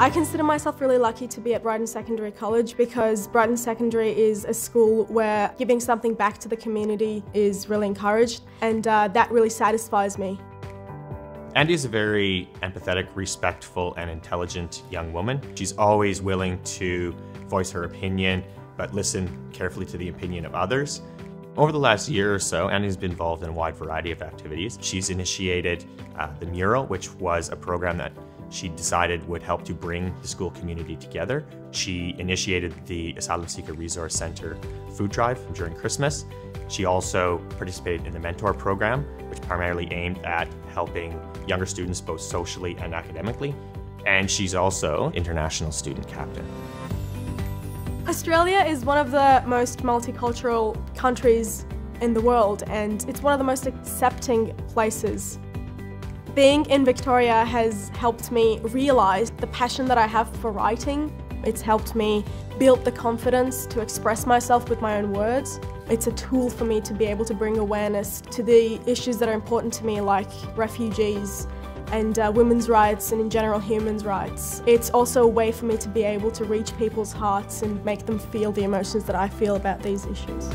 I consider myself really lucky to be at Brighton Secondary College because Brighton Secondary is a school where giving something back to the community is really encouraged and uh, that really satisfies me. Andi is a very empathetic, respectful, and intelligent young woman. She's always willing to voice her opinion, but listen carefully to the opinion of others. Over the last year or so, Annie's been involved in a wide variety of activities. She's initiated uh, the Mural, which was a program that she decided would help to bring the school community together. She initiated the Asylum Seeker Resource Center food drive during Christmas. She also participated in the Mentor program, which primarily aimed at helping younger students both socially and academically. And she's also international student captain. Australia is one of the most multicultural countries in the world and it's one of the most accepting places being in Victoria has helped me realise the passion that I have for writing. It's helped me build the confidence to express myself with my own words. It's a tool for me to be able to bring awareness to the issues that are important to me like refugees and uh, women's rights and in general humans' rights. It's also a way for me to be able to reach people's hearts and make them feel the emotions that I feel about these issues.